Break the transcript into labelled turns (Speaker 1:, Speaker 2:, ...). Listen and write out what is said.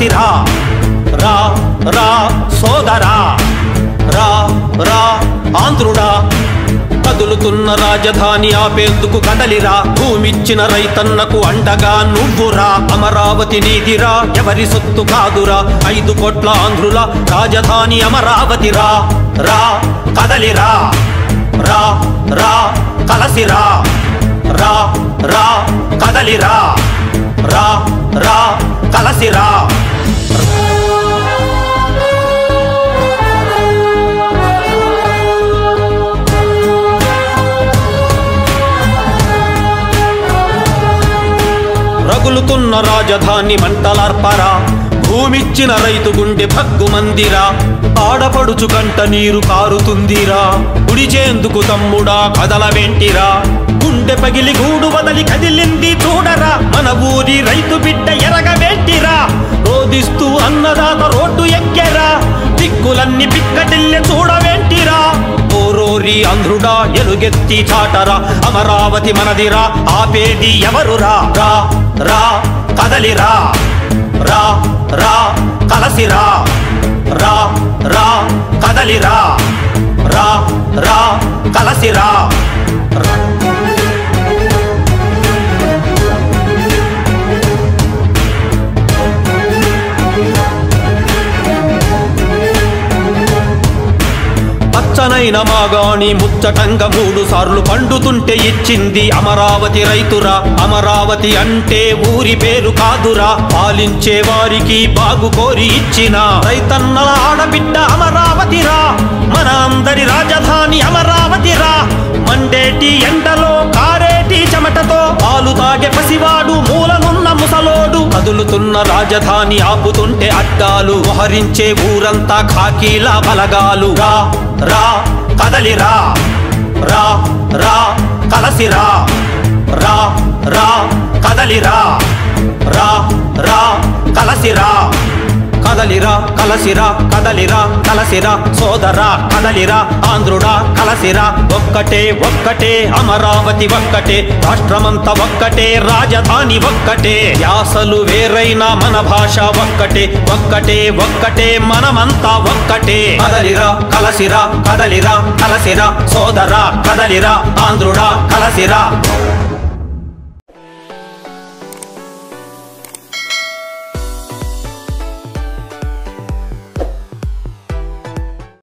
Speaker 1: కలసిరా రా. రా సోదరా. రా రా ఆంధ్రుడా. కదులుతున్న రాజధాని ఆపేందుకు కదలిరా. భూమిచ్చిన రైతన్నకు అండగా నువ్వురా. అమరావతి నీదిరా. ఎవరి సొత్తు కాదురా. ఐదు కోట్ల ఆంధ్రుల రాజధాని అమరావతి రా రా కదలిరా. రా రా కలసిరా. రా రా కదలిరా. రా రా కలసిరా. రగులుతున్న రాజధాని మంటలార్పరా. భూమిచ్చిన రైతు గుండె భగ్గు మందిరా ఆడపడుచు కంట నీరు కారుతుందిరా. గుడిచేందుకు తమ్ముడా కదల వెంటిరా గుండె పగిలి గూడు వదలి కదిలింది చూడరా. మన ఊరి రైతు బిడ్డ ఎరగబెట్టిరా రోదిస్తూ అన్నదాత రోడ్డు ఎక్కెరా. దిక్కులన్నీ పిక్కటిల్లె చూడవేంటిరా? ఓరోరి అంధ్రుడా ఎలుగెత్తి చాటరా అమరావతి మనదిరా ఆపేది ఎవరురా? రా రా కదలిరా. రా రా కలసిరా. రా రా కదలిరా. రా రా కలసిరా. పచ్చనైన మాగాణి ముచ్చటంగా మూడు సార్లు పండుతుంటే ఇచ్చింది అమరావతి రైతురా. అమరావతి అంటే ఊరి పేరు కాదురా. పాలించే వారికి బాగు కోరి ఇచ్చిన రైతన్నల ఆడబిడ్డ అమరావతిరా. మన అందరి రాజధాని అమరావతిరా. మండేటి ఎండ పాలు తాగే పసివాడు మూలనున్న ముసలోడు. కదులుతున్న రాజధాని ఆపుతుంటే అడ్డాలు మోహరించే ఊరంతా ఖాకీల బలగాలు. రా రా కదలిరా రా రా కలసిరా రా రా కదలిరా రా రా కలసిరా కదలిరా కలసిరా కదలిరా కలసిరా సోదరా కదలిరా ఆంధ్రుడా కలసిరా. ఒక్కటే ఒక్కటే అమరావతి ఒక్కటే రాష్ట్రమంత ఒక్కటే రాజధాని ఒక్కటే. యాసలు వేరైన మన భాష ఒక్కటే ఒక్కటే ఒక్కటే మనమంతా ఒక్కటే. కదలిరా కలసిరా కదలిరా కలసిరా సోదరా కదలిరా ఆంధ్రుడా కలసిరా.